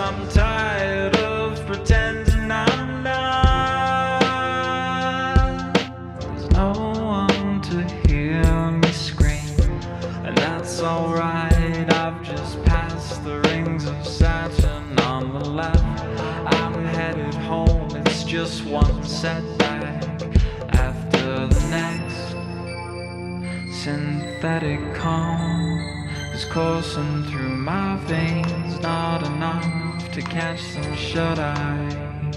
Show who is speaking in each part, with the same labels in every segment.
Speaker 1: I'm tired of pretending I'm not. There's no one to hear me scream, and that's alright. I've just passed the rings of Saturn on the left. I'm headed home, it's just one setback after the next. Synthetic calm is coursing through my veins, not enough to catch some shut eye.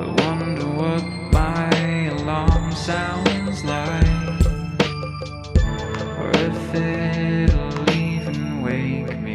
Speaker 1: I wonder what my alarm sounds like, or if it'll even wake me.